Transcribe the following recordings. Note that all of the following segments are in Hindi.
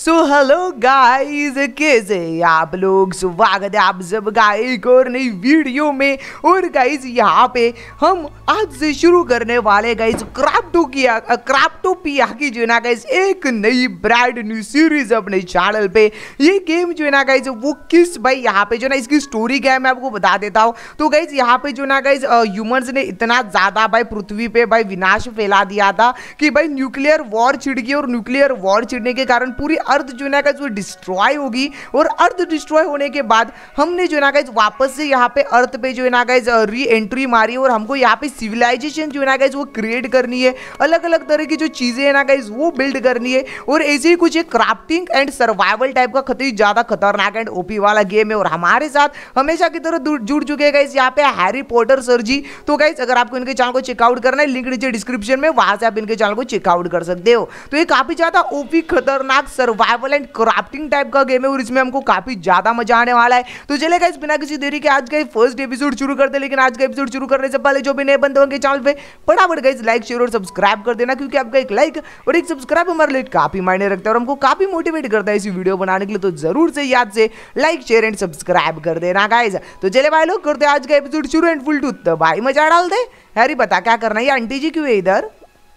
सो हेलो गाइस कैसे आप लोग? स्वागत है आप सब का एक और नई वीडियो में। और गाइस यहाँ पे हम आज से शुरू करने वाले गाइस क्राफ्टोपिया क्राफ्टोपिया की जो है ना गाइस एक नई ब्रांड न्यू सीरीज़ अपने चैनल पे। ये गेम जो है ना गाइस वो किस भाई यहाँ पे जो ना, इसकी स्टोरी क्या है मैं आपको बता देता हूँ। तो गाइज़ यहाँ पे जो ना गाइज़ ह्यूमंस ने इतना ज़्यादा भाई पृथ्वी पे भाई विनाश फैला दिया था कि भाई न्यूक्लियर वॉर छिड़ गई और न्यूक्लियर वॉर छिड़ने के कारण पूरी अर्थ जो ना वो डिस्ट्रॉय होगी और अर्थ डिस्ट्रॉय होने के बाद हमने जो ना वापस से यहाँ पे अर्थ पे जो है ना री एंट्री मारी और हमको यहाँ पे सिविलाइजेशन जो है ना वो क्रिएट करनी है। अलग अलग तरह की जो चीज़ें है ना गाइज़ वो बिल्ड करनी है और ऐसे ही कुछ क्राफ्टिंग एंड सर्वाइवल टाइप का खतरी, ज़्यादा खतरनाक एंड ओपी वाला गेम है और हमारे साथ हमेशा की तरह जुड़ चुके हैं गाइज़ यहाँ पे हैरी पोटर सर जी। तो गाइज़ अगर आपको इनके चैनल को चेकआउट करना है लिंक नीचे डिस्क्रिप्शन में, वहाँ से आप इनके चैनल को चेकआउट कर सकते हो। तो ये काफ़ी ज़्यादा ओपी खतरनाक सर्वाइवल एंड क्राफ्टिंग टाइप का गेम है और इसमें हमको काफ़ी ज़्यादा मज़ा आने वाला है। तो चलेगा इस बिना किसी देरी के आज का फ़र्स्ट एपिसोड शुरू करते लेकिन आज का एपिसोड शुरू करने से पहले जो भी नए बंद होंगे चैनल पे, फटाफट गई लाइक शेयर और सब्सक्राइब कर देना, क्योंकि आपका एक लाइक और एक सब्सक्राइब हमारे लिए काफ़ी मायने रखता है और हमको काफ़ी मोटिवेट करता है इसी वीडियो बनाने के लिए। तो ज़रूर से याद से लाइक शेयर एंड सब्सक्राइब कर देना गाइज़ तो चले भाई लोग करते आज का एपिसोड शुरू एंड फुल टू तो भाई मज़ा डाल दे हैरी बता, क्या करना है? आंटी जी क्यों है इधर?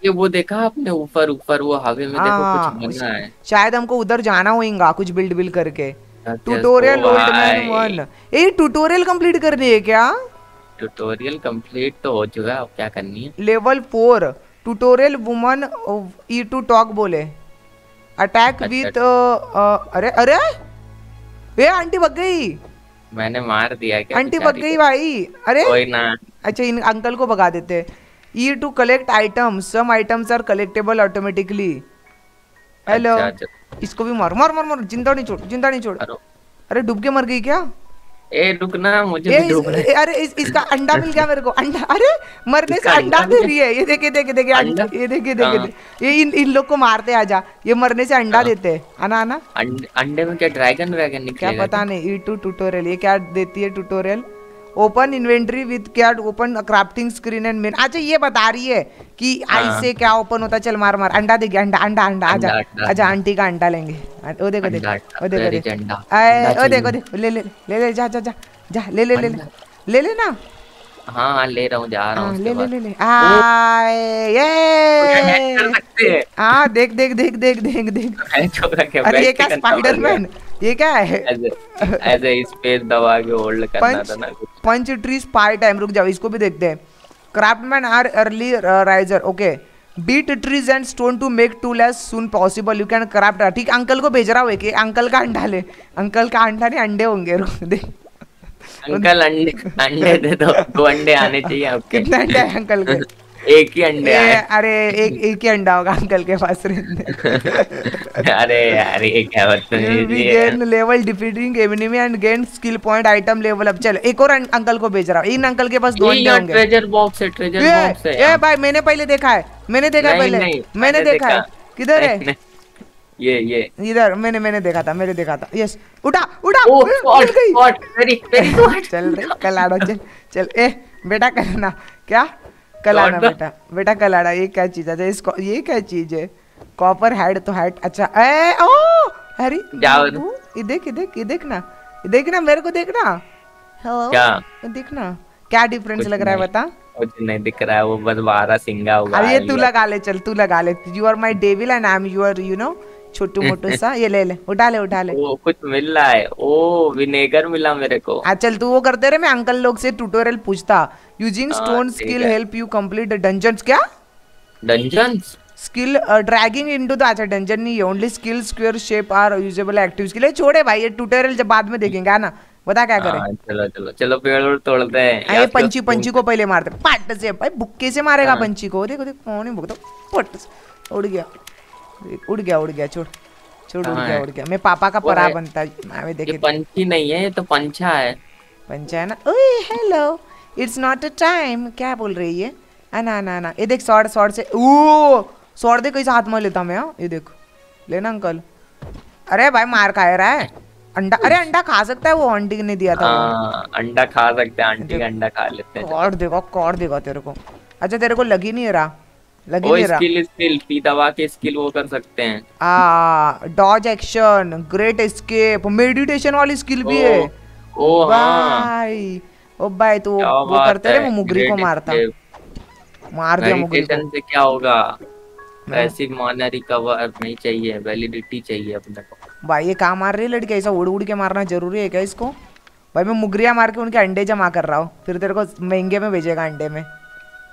ये वो देखा आपने? ऊपर ऊपर वो हवे में देखो हाँ, कुछ बनना है। शायद हमको उधर जाना होगा कुछ बिल्ड बिल्ड करके। ट्यूटोरियल ओल्ड मैन वन ये ट्यूटोरियल कंप्लीट करनी है क्या? ट्यूटोरियल कंप्लीट तो हो चुका है अब क्या करनी है? Level four tutorial woman E to talk बोले। अटैक विथ अरे अरे! ये आंटी बग गई। मैंने मार दिया क्या आंटी बग गई भाई। अरे! कोई ना। अच्छा इन अंकल को भगा देते। E to collect items some items are collectable automatically hello इसको भी मार मार मार मार। ज़िंदा नहीं छोड़ ज़िंदा नहीं छोड़। अरे। डूब के मर गई क्या? ए रुकना मुझे भी डूबना है। अरे इस, इसका अंडा मिल गया मेरे को। अंडा अरे मरने से अंडा दे रही है। ये देखे देखे देखे ये देखे देखे हाँ। ये इन इन लोग को मारते आजा। ये मरने से अंडा हाँ। देते हैं। आना आना। अंडे में क्या ड्रैगन वैगन निकलेगा? क्या पता नहीं। ई टू ट्यूटोरियल ये क्या देती है ट्यूटोरियल ओपन इन्वेंट्री विद क्या open crafting screen and main. अच्छा ये बता रही है कि आई हाँ। से क्या ओपन होता चल मार मार। अंडा देगी अंडा अंडा अंडा आजा। आजा आंटी का अंडा लेंगे। ओ देखो देखो ओ देखो देखो। ओ देखो देखो ले ले ले ले जा जा जा जा ले ले ले ले ले ना। हाँ ले रहा हूँ जा रहा हूँ ले ले ले ले। आए ये। हाँ। देख देख देख देख देख देख। अरे ये क्या स्पाइडरमैन ये क्या है? ऐसे स्पेस दबा के होल्ड करना था ना पंच ट्री स्पाई टाइम रुक जाओ इसको भी देखते हैं। Craftsman are early riser okay beat trees and stone to make tools soon possible you can craft ठीक अंकल को भेज रहा हूँ कि अंकल का अंडा ले। अंकल का अंडा नहीं अंडे होंगे रुक देख। अंकल अंडे अंडे दे दो दो अंडे आने चाहिए आपके। कितने अंडे हैं अंकल के? एक ही अंडे अरे एक एक ही अंडा होगा अंकल के पास अरे यार ये क्या है gain level defeating enemy and gain skill point item level अब चल एक और अंकल को भेज रहा हूँ। इन अंकल के पास दो अंडे होंगे। ट्रेजर बॉक्स है ट्रेजर बॉक्स है ए भाई मैंने पहले देखा है मैंने देखा है पहले। मैंने देखा है। किधर है? ये ये। इधर मैंने मैंने देखा था मैंने देखा था। यस उठा उठा उठ गई। वेरी वेरी चल रे कल आड़ा चल चल ए बेटा करना क्या? कल आना बेटा बेटा कल आना ये क्या चीज़ है? इसको ये क्या चीज़ है? कॉपर हेड तो हेड अच्छा ए ओ अरे ये देख ये देख ये देखना ये देखना मेरे को देखना। हेलो क्या? देखना क्या डिफरेंस लग रहा है बता? कुछ नहीं दिख रहा है वो बस बारह सिंगा हुआ अरे ये तू लगा ले चल तू लगा ले you are my devil and I am your you know छोटू मोटू सा ये ले ले उठा ले उठा ले। वो कुछ मिल रहा है। ओ विनेगर मिला मेरे को। अच्छा चल तू वो करते रहे मैं अंकल लोग से ट्यूटोरियल पूछता। Using stone skill help you complete dungeons क्या? Dungeons skill dragging into the अच्छा डंजन नहीं है only skill square shape are usable active skill छोड़े भाई ये ट्यूटोरियल जब बाद में देखेंगे है ना? बता क्या करें। हाँ, चलो चलो चलो पेड़ तोड़ते हैं। ये पंची पंची को पहले मारते पट से भाई बुक्के से मारेगा हाँ। पंची को। देखो देखो कौन ही भुगतो पट उड़ गया। उड़ गया उड़ गया छोड़ छोड़ उड़ गया उड़ गया। मैं पापा का परा बनता मैं देखे पंछी नहीं है ये तो पंछा है। पंछा है ना? ओए hello it's not a time क्या बोल रही है ना ना ना ये देख शॉर्ट शॉर्ट से ओ शॉर्ट दे कैसे हाथ में लेता मैं हाँ? ये देख। लेना अंकल। अरे भाई मार खा रहा है। अंडा अरे अंडा खा सकता है वो आंटी ने दिया था। हाँ, अंडा खा सकते हैं आंटी का अंडा खा लेते हैं। कॉर्ड देगा कॉर्ड देगा तेरे को। अच्छा तेरे को लगी नहीं रहा। लग वो नहीं रहा। स्किल स्किल पी दबा के स्किल वो कर सकते हैं। आ dodge action great escape meditation वाली स्किल भी है। ओ हाँ। भाई ओ भाई तो वो करते रहे वो मुगरी को मारता। मार दिया मुगरी को। से क्या होगा? ऐसी माना रिकवर नहीं चाहिए वैलिडिटी चाहिए अपने को। भाई ये कहाँ मार रही है लड़की? ऐसा उड़ उड़ के मारना ज़रूरी है क्या इसको? भाई मैं मुगरिया मार के उनके अंडे जमा कर रहा हूँ। फिर तेरे को महँगे में भेजेगा अंडे में।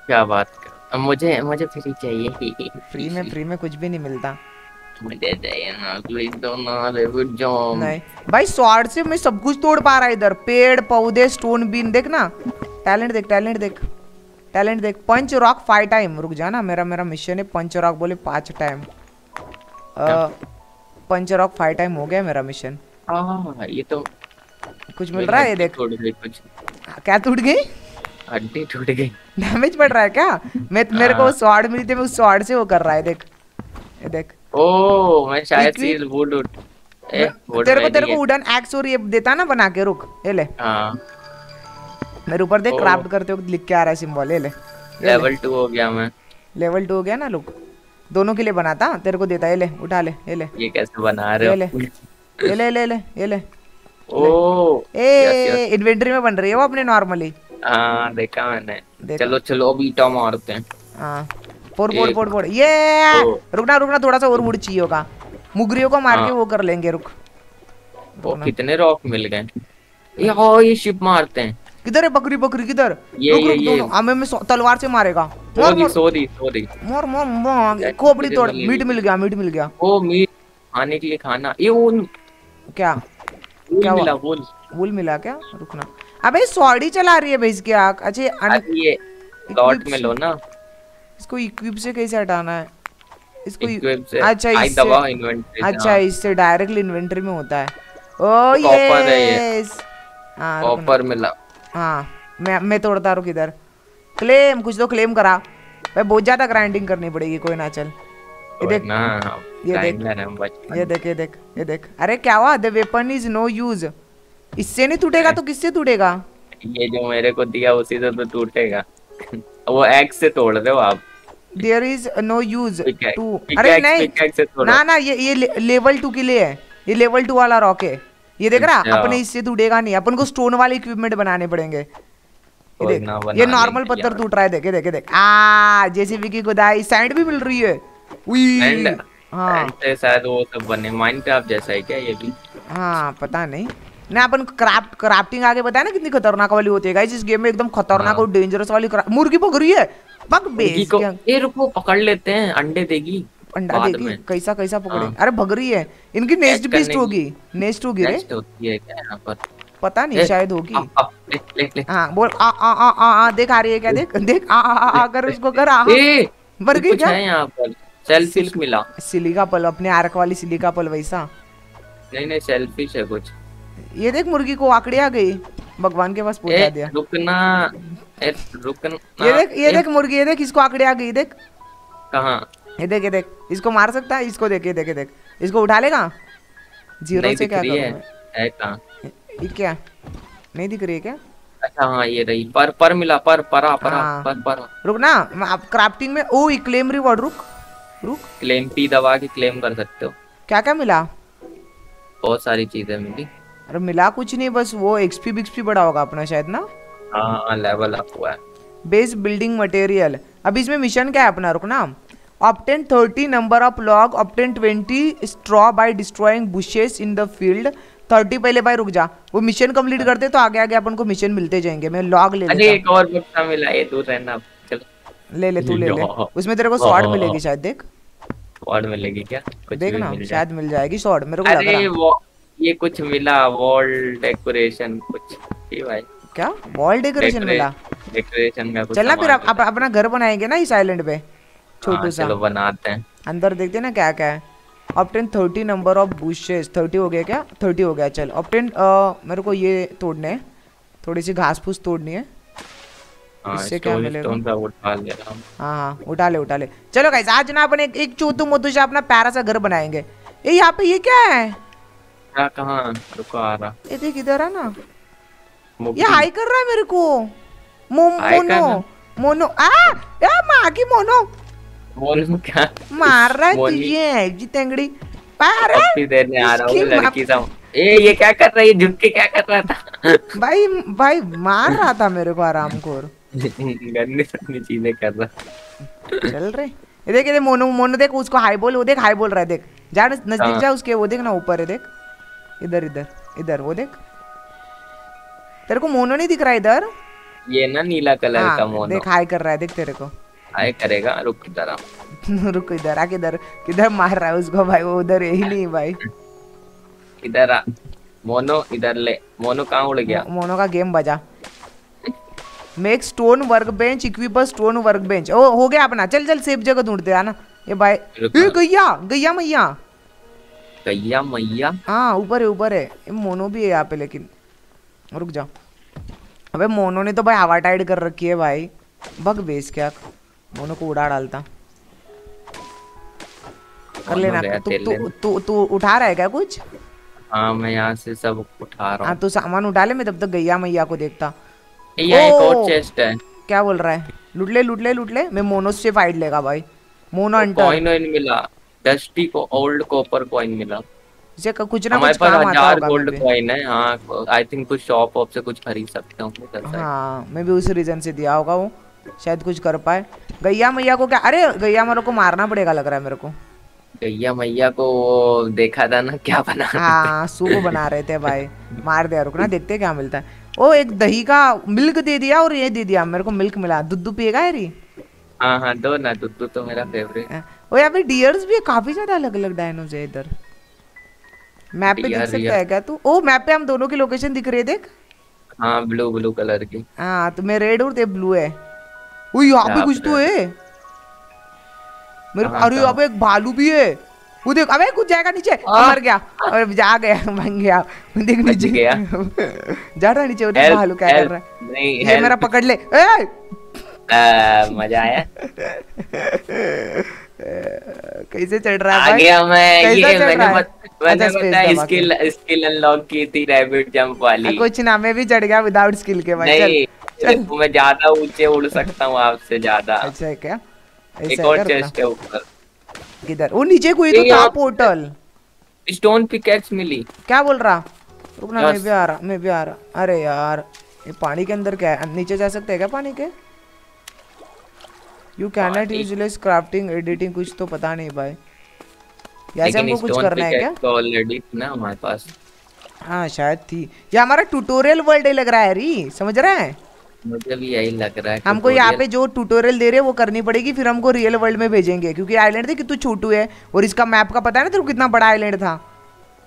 क्या बात कर मुझे मुझे फ्री चाहिए। फ्री में फ्री में कुछ भी नहीं मिलता। मुझे चाहिए ना प्लीज़ दो ना रेविड जॉम। नहीं। भाई स्वॉर्ड से मैं सब कुछ तोड़ पा रहा इधर। पेड़ पौधे स्टोन बीन देख ना। टैलेंट देख टैलेंट देख। टैलेंट देख। पंच रॉक फाइव टाइम रुक जा ना मेरा मेरा मिशन है पंच रॉक बोले पाँच time punch rock five time हो गया मेरा मिशन हाँ ये तो कुछ मिल रहा है ये देख। क्या टूट गई? हड्डी टूट गई। डैमेज पड़ रहा है क्या? मैं मेरे को हाँ। स्वॉर्ड मिली थी मैं उस स्वॉर्ड से वो कर रहा है देख। ये देख। ओ मैं शायद से वुड वुड तेरे को तेरे को वुडन एक्स और ये देता ना बना के रुक ये ले। हाँ। मेरे ऊपर देख क्राफ्ट करते वक्त लिख के आ रहा है सिंबल ये ले। ले। लेवल टू हो गया मैं। लेवल टू हो गया ना लुक दोनों के लिए बनाता तेरे को देता ये ले उठा ले ये ले। ये कैसे बना रहे हो? ये ले ले ले ये ले। ओ ए इन्वेंटरी में बन रही है वो अपने नॉर्मली हाँ देखा मैंने। देखा। चलो चलो अभी ईटा मारते हैं। हाँ। फोड़ फोड़ फोड़ फोड़। ये! रुकना रुकना थोड़ा सा और वुड चाहिए होगा। मुगरियों को मार के हाँ। वो कर लेंगे रुक। वो कितने रॉक मिल गए? ये ओ ये शिप मारते हैं। किधर है बकरी बकरी किधर? ये- रुक ये- रुक ये। हमें में तलवार से मारेगा। मार मार। सोदी सोदी मार मार मार। खोपड़ी तोड़ मीट मिल गया मीट मिल गया। ओ मीट खाने के लिए खाना। ये वो क्या? क्या मिला वूल वूल मिला क्या? रुकना। अबे सॉरी चला रही है भैंस की आँख। अच्छा ये डॉट में लो ना। इसको इक्विप से कैसे हटाना है? इसको अच्छा इससे दबाओ इन्वेंटरी अच्छा इससे डायरेक्टली इन्वेंटरी में होता है। ओ ये। यस हाँ कॉपर मिला। हाँ मैं मैं तोड़ता रुक इधर। क्लेम कुछ तो क्लेम करा। भाई बहुत ज़्यादा ग्राइंडिंग करनी पड़ेगी कोई ना चल। ये देख। ना ये देख। है ये देख ये देख ये देख। अरे क्या हुआ? The weapon is no use इससे नहीं टूटेगा तो किससे टूटेगा? ये जो मेरे को दिया उसी से तो टूटेगा। वो एग से तोड़ दो आप। There is no use to अरे नहीं। ना ना ये ये लेवल टू के लिए है। ये लेवल टू वाला रॉक है। ये देख रहा अच्छा। अपने इससे टूटेगा नहीं। अपन को स्टोन वाले इक्विपमेंट बनाने पड़ेंगे। ये देख ये नॉर्मल पत्थर टूट रहा है। देख ये देख आ जेसीबी की खुदाई। सैंड भी मिल रही है। उई हाँ। शायद वो सब बने। माइनक्राफ्ट जैसा है क्या ये भी? हाँ पता नहीं। ना अपन क्राफ्ट क्राफ्टिंग आगे बताया ना कितनी खतरनाक वाली होती है गाइस इस गेम में एकदम खतरनाक हाँ। और डेंजरस वाली मुर्गी पक रही है? पक बेस क्या? ये रुको पकड़ लेते हैं अंडे देगी अंडा देगी? कैसा कैसा पकड़े? हाँ। अरे भग रही है। इनकी नेस्ट बिस्ट होगी। नेस्ट होगी रे। पता नहीं शायद होगी। हाँ बोल आ आ आ आ आ देख आ रही है क्या? देख देख आ आ आ, कर उसको कर आ मर गई क्या? है यहाँ पर। सेल्फिश मिला। सिलिका पल अपने आर्क वाली सिलिका पल वैसा। नहीं नहीं सेल्फिश है कुछ। ये देख मुर्गी को आकड़ी आ गई। भगवान के पास पहुँचा दिया। रुकना ए रुकना ये देख ये देख मुर्गी ये देख इसको आकड़ी आ गई देख। कहाँ? ये देख ये देख इसको मार सकता है? इसको देख ये देख ये देख। इसको उठा लेगा? ज़ीरो से क्या है। है कहाँ? ये क्या? नहीं दिख रही है क्या? अच्छा हाँ ये रही। पर पर मिला पर परा परा हाँ। पर पर रुक ना आप क्राफ्टिंग में ओ क्लेम रिवॉर्ड रुक रुक। क्लेम पी दबा के क्लेम कर सकते हो। क्या क्या मिला? बहुत सारी चीज़ें मिली। अरे मिला कुछ नहीं बस वो एक्सपी बिक्सपी बड़ा होगा अपना शायद ना? हाँ लेवल अप हुआ है। बेस बिल्डिंग मटेरियल अब इसमें मिशन क्या है अपना रुकना obtain 30 number of log obtain 20 straw by destroying bushes in the field 30 पहले भाई रुक जा। वो मिशन कंप्लीट करते तो आगे आगे अपन को मिशन मिलते जाएँगे। मैं लॉग ले लेता एक और बक्सा मिला ये दूर रहना चलो। ले ले तू ले ले। उसमें तेरे को स्वॉर्ड हाँ। मिलेगी शायद देख। वर्ड मिलेगी क्या? कुछ देख ना शायद मिल जाएगी स्वॉर्ड मेरे को लग रहा वो ये कुछ मिला वॉल डेकोरेशन कुछ। भाई। क्या? वॉल डेकोरेशन मिला? डेकोरेशन का कुछ चलना फिर सामान अप, अप, अपना घर बनाएँगे ना इस आइलैंड पे। छोटू हाँ, सा। चलो बनाते हैं। अंदर देखते हैं ना क्या क्या है। Obtain thirty number of bushes thirty हो गया क्या? थर्टी हो गया चल। ऑप्टेन मेरे को ये तोड़ने हैं। थोड़ी सी घास फूस तोड़नी है। हाँ इससे क्या मिलेगा? हाँ। हाँ उठा ले उठा ले। चलो गाइस आज ना अपन एक, एक चोतू मोतू से अपना प्यारा सा घर बनाएँगे। ये यहाँ पे ये क्या है? क्या कहाँ? रुको आ रहा। ये देख इधर है ना। ये हाई कर रहा है मेरे को। मो, मोनो। मोनो आ या माँ की मोनो मोनू क्या? मार रहा है तुझे जी तंगड़ी। अरे काफ़ी देर में आ रहा हूँ लड़की सब ए ये क्या कर रही है? झुक के क्या कर रहा था? भाई भाई मार रहा था मेरे को आराम खोर। गंदी गंदी चीज़ें कर रहा। चल रहे ये देख ये मोनू मोनू देख उसको हाई बोल वो देख हाई बोल रहा है देख। जा नज़दीक हाँ। जा उसके वो देख ना ऊपर है देख। इधर इधर इधर वो देख। तेरे को मोनो नहीं दिख रहा इधर? ये ना नीला कलर का हाँ, मोनो। देख हाई कर रहा है देख तेरे को। आए करेगा रुक जरा रुक इधर आ किधर किधर मार रहा है उसको भाई वो उधर है ही नहीं भाई। इधर आ। मोनो इधर ले। मोनो कहाँ उड़ गया? मोनो का गेम बजा। Make stone workbench equip stone workbench ओ हो गया अपना। चल चल सेफ़ जगह ढूंढते हैं ना? ये भाई। गैया गैया मैया। गैया मैया? हाँ ऊपर है ऊपर है। ये मोनो भी है यहाँ पे लेकिन रुक जाओ। अबे मोनो ने तो भाई हवा टाइड कर रखी है भाई। बग बेस क्या? मोनो को उड़ा डालता। कर लेना तू तू तू तू उठा रहा है क्या कुछ? हाँ मैं यहाँ से सब उठा रहा हाँ हूँ। तू सामान उठा ले मैं तब तक गैया मैया को देखता। यहाँ एक और चेस्ट है। क्या बोल रहा है? लूट ले लूट ले लूट ले। मैं मोनो से फाइट लेगा भाई। मोनो अंटर कॉइन वॉइन मिला। डस्टी को ओल्ड कॉपर कॉइन मिला। क- कुछ ना हमारे कुछ पास काम आता हज़ार होगा गोल्ड कॉइन है हाँ आई थिंक कुछ शॉप वॉप से कुछ खरीद सकता हूँ हाँ मैं भी उसी रीजन से दिया होगा वो शायद कुछ कर पाए। गैया मैया को क्या अरे गैया मेरे को मारना पड़ेगा लग रहा है मेरे को। गैया मैया को देखा था ना क्या बना हाँ सूप बना रहे थे भाई मार दिया रुकना देखते क्या मिलता है। ओ एक दही का मिल्क दे दिया और ये दे दिया मेरे को मिल्क मिला। दूध पिएगा यारी हाँ हाँ दो ना दुद्धू तो मेरा फेवरेट ओ यहाँ पे डियर्स भी है काफ़ी ज़्यादा अलग अलग डायनोज है इधर। मैप पे दिख सकता है क्या तू? ओ मैप पे हम दोनों की लोकेशन दिख रही है देख। हाँ ब्लू ब्लू कलर की। हाँ तो मैं रेड और ब्लू है। ओ यहाँ पे कुछ तो है। मेरे अरे यहाँ पे एक भालू भी है। वो देख अबे कुछ जाएगा नीचे। मर गया। और जा गया बन गया। देख नीचे। गया। जा रहा नीचे देख भालू क्या कर रहा है। नहीं ये मेरा पकड़ ले। ए! मज़ा आया। कैसे चढ़ रहा है आ गया मैं ये मैंने मैंने अच्छा, बताया स्किल स्किल अनलॉक की थी रैबिट जंप वाली। कुछ ना मैं भी चढ़ गया विदाउट स्किल के भाई नहीं चल। देखो, मैं ज़्यादा ऊँचे उड़ सकता हूँ आपसे ज़्यादा। अच्छा क्या? एक और चेस्ट है ऊपर। किधर? वो नीचे कोई तो था पोर्टल स्टोन पिकेक्स मिली। क्या बोल रहा? रुकना मैं भी आ रहा मैं भी आ रहा। अरे यार ये पानी के अंदर क्या है? नीचे जा सकते हैं क्या पानी के? You can not useless crafting editing कुछ तो पता नहीं भाई। से हमको कुछ करना है क्या? ऑलरेडी ना हमारे पास? हाँ शायद थी। ये हमारा ट्यूटोरियल वर्ल्ड लग रहा है री समझ रहे हैं? मुझे भी यही लग रहा है हमको यहाँ पे जो ट्यूटोरियल दे रहे हैं वो करनी पड़ेगी फिर हमको रियल वर्ल्ड में भेजेंगे क्योंकि आइलैंड थे कितनी छोटू है और इसका मैप का पता है ना तेरे को कितना बड़ा आइलैंड था?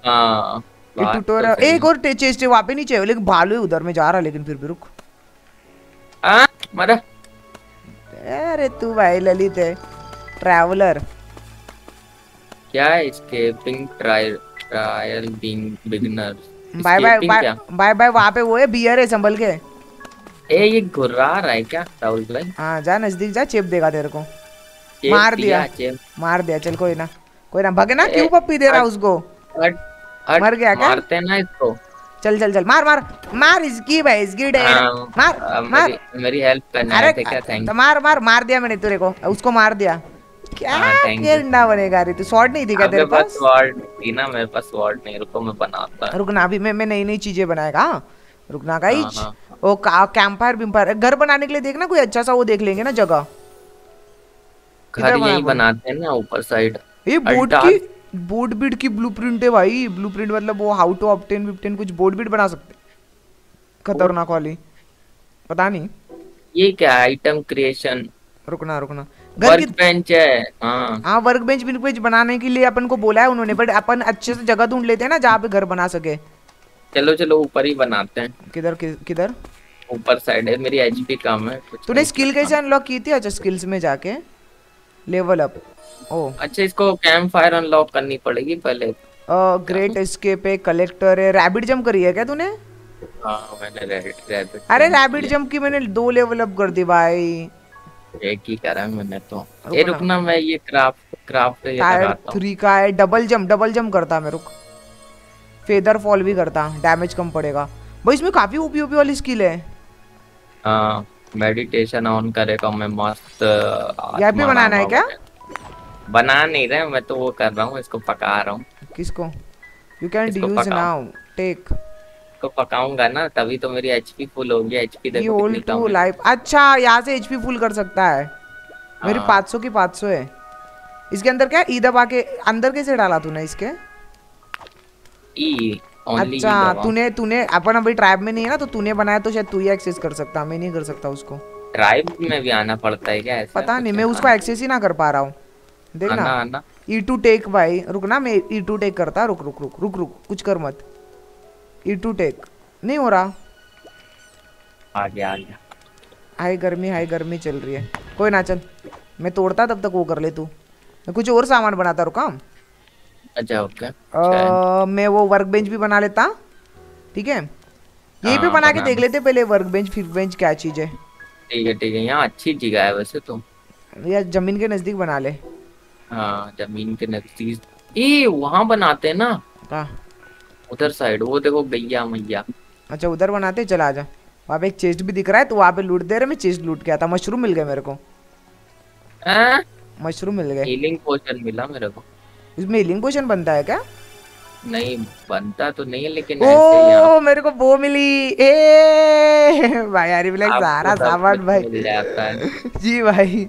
हाँ ये बात तो ट्यूटोरियल एक और चेस्ट है वहाँ पे नीचे है, लेकिन भालू है उधर में जा रहा है, लेकिन फिर भी रुक। हाँ मरा। अरे तू भाई ललित है ट्रैवलर क्या है escaping trial trial being beginner bye bye bye bye वहाँ पे वो है बियर है संभल के. ए ये घुर्रा रहा है क्या राहुल भाई? हाँ जा नज़दीक जा चेप देगा तेरे को. मार दिया। चेप। मार दिया चल कोई ना कोई ना. भगना क्यों पप्पी दे रहा उसको? हट हट मर गया क्या? मारते ना इसको. चल चल चल मार मार मार इसकी भाई इसकी हाँ, मार आ, मार मेरी। मेरी हेल्प करने अरे थे क्या थैंक तो मार मार मार दिया मैंने तेरे को उसको मार दिया। क्या हाँ, thank बनेगा रे तू शॉर्ट नहीं दिखा आपके तेरे पास? स्वॉर्ड थी ना मेरे पास स्वॉर्ड नहीं रुको मैं बनाता रुकना अभी मैं मैं नई नई चीज़ें बनाएगा हाँ? रुकना हाँ, ओ का कैंपफायर बिम्पायर घर बनाने के लिए देखना कोई अच्छा सा वो देख लेंगे ना जगह। घर यही बनाते हैं ना ऊपर साइड ये अल्टार। की बोर्ड बिट की ब्लूप्रिंट है भाई। ब्लूप्रिंट मतलब वो हाउ टू ऑब्टेन विप्टेन कुछ बोर्ड बिट बना सकते खतरनाक वाली। पता नहीं। ये क्या आइटम क्रिएशन रुकना रुकना। घर की बेंच है। हाँ। हाँ वर्क बेंच बिंच बेंच बनाने के लिए अपन को बोला है उन्होंने बट अपन अच्छे से जगह ढूंढ लेते हैं ना जहाँ पे घर बना सके। चलो चलो ऊपर ही बनाते हैं। किधर किधर? ऊपर साइड है। मेरी एचपी कम है। तूने स्किल कैसे अनलॉक की थी अच्छा स्किल्स में जाके? लेवल अप ओ अच्छा इसको कैंप फायर अनलॉक करनी पड़ेगी पहले। ग्रेट एस्केप है कलेक्टर है रैबिट जंप करी है क्या तूने? हाँ अरे रैबिट जंप की मैंने दो लेवल अप कर दी भाई। एक ही करा मैंने तो। ये रुकना मैं ये क्राफ्ट क्राफ्ट ये लगाता हूँ। थ्री का है डबल जंप डबल जंप करता मैं रुक। फेदर फॉल भी करता डैमेज कम पड़ेगा। भाई इसमें काफ़ी ओपी ओपी वाली स्किल है। हाँ मेडिटेशन ऑन करेगा मैं मस्त यहाँ पे बनाना है क्या? बना नहीं रहे मैं तो वो कर रहा हूँ इसको पका रहा हूँ। किसको? You can use. Now take इसको पकाऊँगा ना तभी तो मेरी एचपी फुल होगी। एचपी देखो होल कितनी टू लाइफ अच्छा यहाँ से एचपी फुल कर सकता है। मेरी हाँ। 500 की 500 है। इसके अंदर क्या ई दबा के अंदर कैसे डाला तूने इसके? ई अच्छा तूने तूने अपन अभी ट्राइब में नहीं है ना तो तूने बनाया तो शायद तू ही एक्सेस कर सकता। मैं नहीं कर सकता उसको। ट्राइब में भी आना पड़ता है क्या ऐसा पता नहीं मैं उसको एक्सेस ही ना कर पा रहा हूँ। देख आना ना आना ई टू टेक भाई। रुक ना मैं ई टू टेक करता। रुक रुक रुक रुक रुक। कुछ कर मत। ई टू टेक नहीं हो रहा। आ गया आ गया। हाई गर्मी हाई गर्मी चल रही है। कोई ना चल। मैं तोड़ता तब तक वो कर ले तू। मैं कुछ और सामान बनाता रुका अच्छा ओके। मैं वो वर्क बेंच भी बना लेता। ठीक है? यहीं पे हाँ, बना के देख लेते। पहले वर्क बेंच फिर बेंच क्या चीज़ है। ठीक है ठीक है। यहाँ अच्छी जगह है वैसे तो। या ज़मीन के नज़दीक बना ले। हाँ ज़मीन के नज़दीक। ए वहाँ बनाते हैं ना। कहा उधर साइड वो देखो गैया मैया। अच्छा उधर बनाते चल आजा वहाँ पे एक चेस्ट भी दिख रहा है तो वहाँ पे लूट दे रहे मैं चेस्ट लूट के आता मशरूम मिल गए मेरे को। मशरूम मिल गए। हीलिंग पोशन मिला मेरे को। इसमें हीलिंग पोशन बनता है क्या? नहीं बनता तो नहीं है लेकिन ओ मेरे को वो मिली। ए भाई यार ये आपको सारा सामान भाई। मिल जाता है। जी भाई।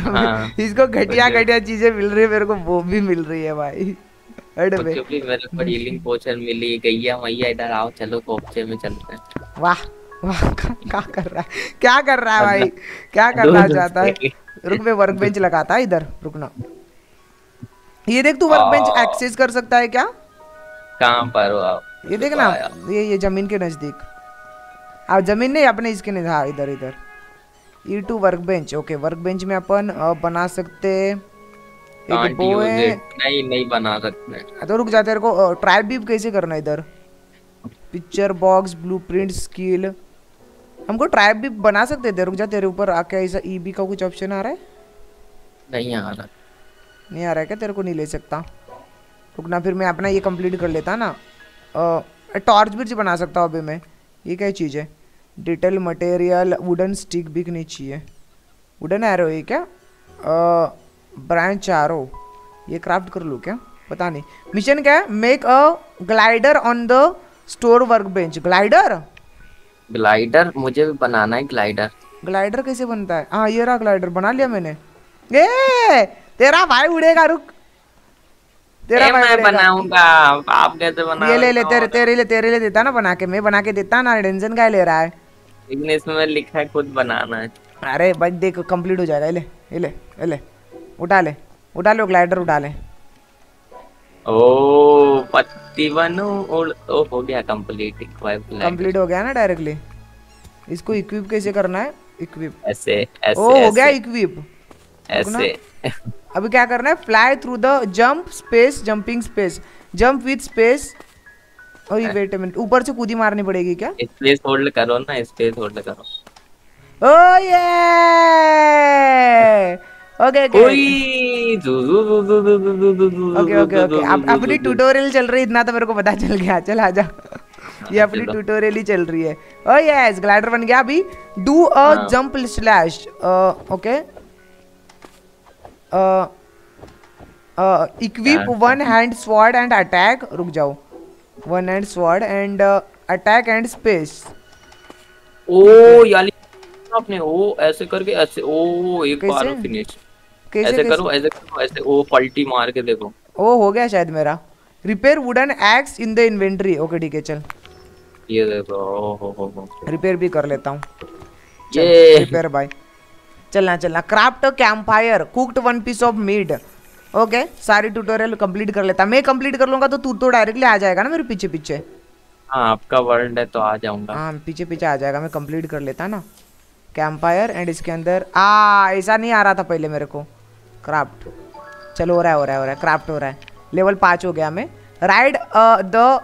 हाँ। इसको घटिया घटिया चीज़ें मिल रही है मेरे को वो भी मिल रही है भाई। मेरे को हीलिंग पोशन मिली गैया मैया इधर आओ चलो कोपचे में चलते हैं। वाह वाह क्या कर रहा है? क्या कर रहा है भाई? क्या करना चाहता है रुक मैं वर्क बेंच लगाता है इधर रुकना। ये देख तू वर्क बेंच। एक्सेस कर सकता है क्या? कहाँ पर हो आप। ये देख ना ये ये ज़मीन के नज़दीक। अब ज़मीन नहीं अपने इसके नहीं हाँ इधर इधर। E to work bench okay work bench में अपन बना सकते एक है नहीं नहीं बना सकते। तो रुक जा तेरे को ट्राइब भी कैसे करना है इधर? पिक्चर बॉक्स ब्लूप्रिंट स्किल हमको ट्राइब भी बना सकते थे रुक जा तेरे ऊपर आके ऐसा ई बी का कुछ ऑप्शन आ रहा है? नहीं आ रहा। नहीं आ रहा है क्या? तेरे को नहीं ले सकता। रुकना फिर मैं अपना ये कंप्लीट कर लेता ना। टॉर्च भी बना सकता हूँ अभी मैं। ये क्या चीज़ है? डिटेल मटेरियल वुडन स्टिक भी नहीं चाहिए। वुडन एरो ये क्या? ब्रांच आरो ये क्राफ्ट कर लूँ क्या? पता नहीं। मिशन क्या है? Make a glider on the store work bench glider glider मुझे भी बनाना है ग्लाइडर ग्लाइडर कैसे बनता है? हाँ ये रहा ग्लाइडर बना लिया मैंने। ए तेरा भाई उड़ेगा रुक। तेरा मैं बनाऊँगा आप कैसे बना ये ले ले तेरे तेरे लिए तेरे लिए देता ना बना के मैं बना के देता ना टेंशन क्या ले रहा है। लेकिन इसमें लिखा है खुद बनाना है। अरे बस देख कंप्लीट हो जाएगा ले ले ले उठा ले उठा लो ग्लाइडर उठा ले। ओ पत्ती बनू उड़ ओ हो गया कंप्लीट कंप्लीट हो गया ना डायरेक्टली इसको इक्विप कैसे करना है? इक्विप ऐसे ऐसे ओ हो गया इक्विप ऐसे। अभी क्या करना है? Fly through the jump space jumping space jump with space ओए वेट मिनट ऊपर से कूदी मारनी पड़ेगी क्या? स्पेस होल्ड करो ना स्पेस होल्ड करो। ओ ये ओके ओके ओके ओके अपनी ट्यूटोरियल चल रही इतना तो मेरे को पता चल गया। चल आ जा। ये अपनी ट्यूटोरियल ही चल रही है। ओ यस ग्लाइडर बन गया अभी। Do a jump slash okay equip one hand sword and attack रुक जाओ. One hand sword and attack and space ओ याली आपने ओ ऐसे करके ऐसे ओ एक बार कैसे? फिनिश कैसे ऐसे कैसे? करो ऐसे करो ऐसे ओ पलटी मार के देखो. ओ हो गया शायद मेरा. Repair wooden axe in the inventory okay ठीक है चल. ये देखो ओ हो हो हो रिपेयर भी कर लेता हूँ. ये रिपेयर बाय चलना चलना। Craft camp fire cooked one piece of meat okay सारी ट्यूटोरियल कंप्लीट कर लेता। मैं कंप्लीट कर लूँगा तो तू तो डायरेक्टली आ जाएगा ना मेरे पीछे पीछे हाँ आपका वर्ल्ड है तो आ जाऊँगा। हाँ पीछे पीछे आ जाएगा। मैं कंप्लीट कर लेता ना। कैंप फायर एंड इसके अंदर आ ऐसा नहीं आ रहा था पहले मेरे को। क्राफ्ट चलो हो रहा है हो रहा है हो रहा है। क्राफ्ट हो रहा है। लेवल पाँच हो गया मैं। Ride the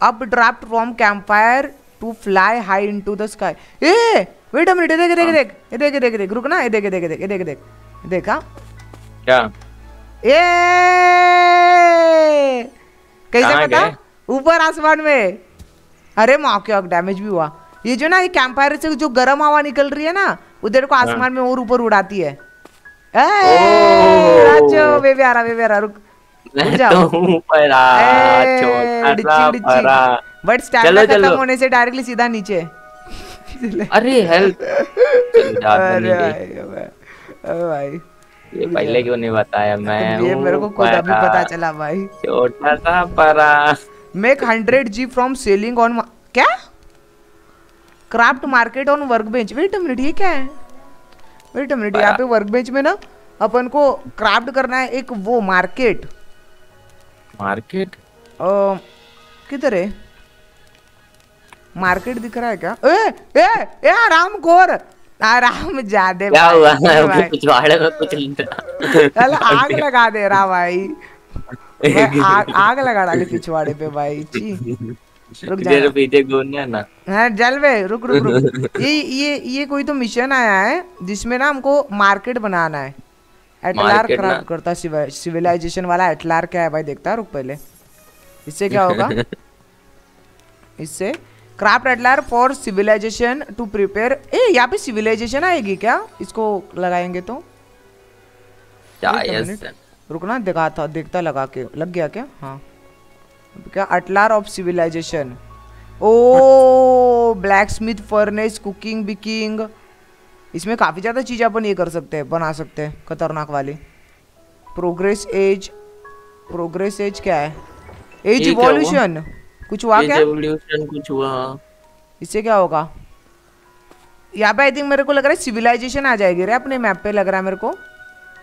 updraft from camp fire to fly high into the sky A! Wait a minute देख देख देख ये देख देख देख रुक ना ये देख देख देख ये देख देख देखा क्या ए कैसे पता ऊपर आसमान में अरे माँ क्या डैमेज भी हुआ ये जो ना ये कैंपायर से जो गर्म हवा निकल रही है ना उधर को आसमान में और ऊपर उड़ाती है ए, राजू बेबी आ रहा बेबी आ रहा रुक। तो हूँ बट चलो, स्टैमिना खत्म चलो। होने से डायरेक्टली सीधा नीचे अरे हेल्प अरे भाई ये पहले क्यों नहीं बताया मैं ये मेरे को खुद अभी पता चला भाई। छोटा सा परा। Make hundred G from selling on क्या? Craft market on work bench wait minute ये क्या है? वेट मिनट यहाँ पे वर्क बेंच में ना अपन को क्राफ्ट करना है एक वो मार्केट मार्केट किधर है? मार्केट दिख रहा है क्या? ए ए ए आराम खोर आराम जादे क्या हुआ? ए भाई। में कुछ चल आग लगा दे रहा भाई। आग आग लगा डाली पिछवाड़े पे भाई जी रुक जा। पीछे घूमने है ना? हाँ जलवे रुक रुक रुक। ये ये ये कोई तो मिशन आया है जिसमें ना हमको मार्केट बनाना है। एटलार क्राफ्ट करता सिविलाइजेशन वाला एटलार क्या है भाई देखता रुक पहले। इससे क्या होगा? इससे craft altar for civilisation to prepare a यहाँ पे सिविलाइजेशन आएगी क्या? इसको लगाएँगे तो। रुकना देखा था देखता लगा के। लग गया क्या? हाँ। क्या? अटलार ऑफ़ सिविलाइजेशन ओ blacksmith furnace cooking baking इसमें काफ़ी ज़्यादा चीज़ें अपन ये कर सकते हैं बना सकते हैं खतरनाक वाली। प्रोग्रेस एज प्रोग्रेस एज क्या है? एज? इवोल्यूशन कुछ हुआ क्या? कुछ हुआ इससे क्या होगा? यहाँ पे आई थिंक मेरे को लग रहा है सिविलाइजेशन आ जाएगी रे अपने मैप पे लग रहा है मेरे को।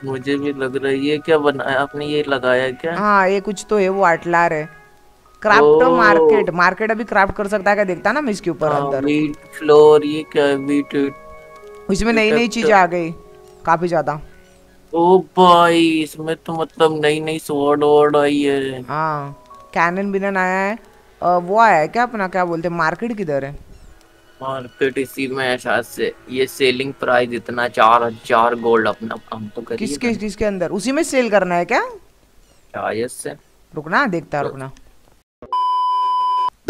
मुझे भी लग रहा है ये क्या बनाया आपने ये लगाया क्या? हाँ ये कुछ तो है वो अटलार है। क्राफ्ट मार्केट मार्केट अभी क्राफ्ट कर सकता है क्या? देखता ना मैं इसके ऊपर अंदर। वीट फ्लोर ये क्या है वीट इसमें नई नई चीज़ें आ गई काफ़ी ज़्यादा। ओ भाई इसमें तो मतलब नई नई स्वॉर्ड वॉर्ड आई है। हाँ कैनन बिनन आया है। वो आया है क्या अपना? क्या बोलते हैं? मार्केट किधर है? मार्केट इसी में है शायद से। ये सेलिंग प्राइस इतना चार हज़ार गोल्ड अपना हम तो करिए किसके किसके अंदर? उसी में सेल करना है क्या? शायद से। रुकना देखता रुकना।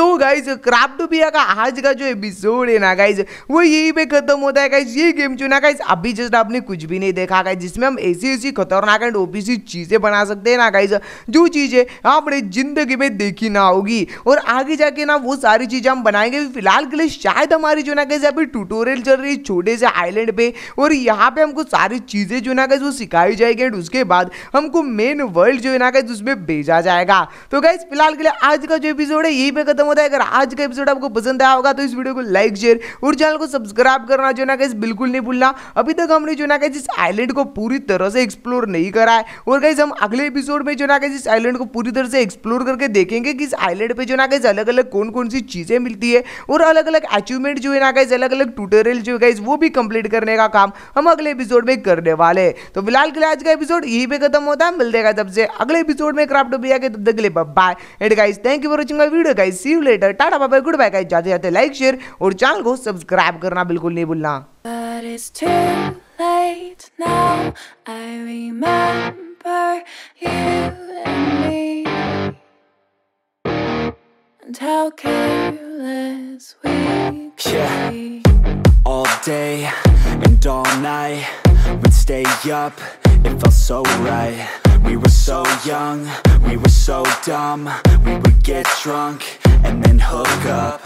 तो गाइज़ क्राफ्टोपिया का आज का जो एपिसोड है ना गाइज़ वो यही पे खत्म होता है गाइज़ ये गेम जो ना गाइज़ अभी जस्ट आपने कुछ भी नहीं देखा गाइज़ जिसमें हम ऐसी ऐसी खतरनाक एंड ओपीसी चीज़ें बना सकते हैं ना गाइज़ जो चीज़ें आपने ज़िंदगी में देखी ना होगी, और आगे जाके ना वो सारी चीज़ें हम बनाएँगे। फ़िलहाल के लिए शायद हमारी जो ना गाइज़ अभी ट्यूटोरियल चल रही है छोटे से आइलैंड पे, और यहाँ पे हमको सारी चीज़ें जो ना गाइज़ वो सिखाई जाएगी एंड उसके बाद हमको मेन वर्ल्ड जो है ना गाइज़ उसमें भेजा जाएगा। तो गाइज़ फ़िलहाल के लिए आज का जो एपिसोड है, यही पे खत्म होता है। अगर आज का एपिसोड आपको पसंद आया होगा तो इस वीडियो को लाइक शेयर और चैनल को सब्सक्राइब करना जो ना गाइज़ बिल्कुल नहीं भूलना। अभी तक हमने जो ना गाइज़ इस आइलैंड को पूरी तरह से एक्सप्लोर नहीं करा है। और गाइज़ हम अगले एपिसोड में जो ना गाइज़ इस आइलैंड को पूरी तरह से एक्सप्लोर करके देखेंगे कि इस आइलैंड पे जो ना गाइज़ अलग अलग कौन कौन सी चीज़ें मिलती है और अलग अलग अचीवमेंट जो है ना गाइज़ अलग अलग ट्यूटोरियल जो है वो भी कंप्लीट करने का काम हम अगले एपिसोड में करने वाले तो फ़िलहाल के लिए आज का एपिसोड यहीं पे खत्म होता है। मिलते हैं सबसे अगले एपिसोड में क्राफ्ट बिया के, तब तक के bye and guys thank you for watching my video guys see you later tata bye bye goodbye guys जाते जाते लाइक शेयर और चैनल को सब्सक्राइब करना बिल्कुल नहीं भूलना But it's too late now. I remember you and me. And how careless we could Yeah. be. all day and all night. We'd stay up, it felt so right. We were so young, we were so dumb. We would get drunk and then hook up.